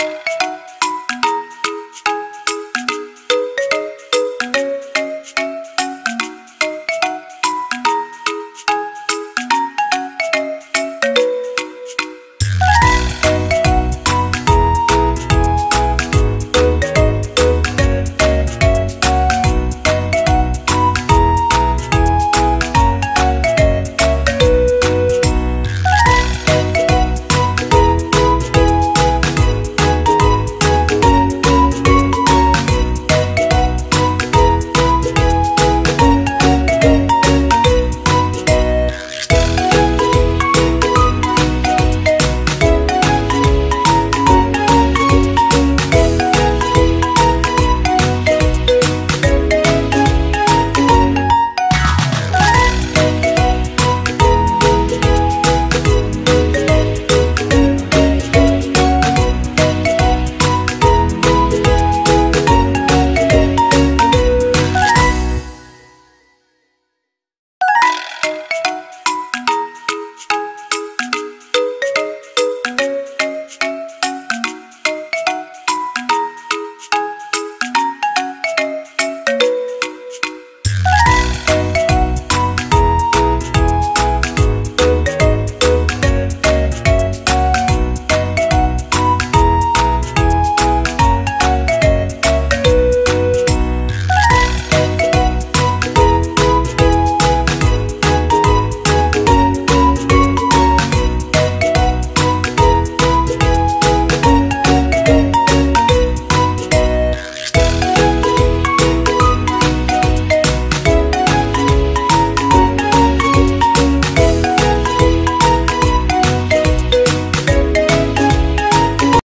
you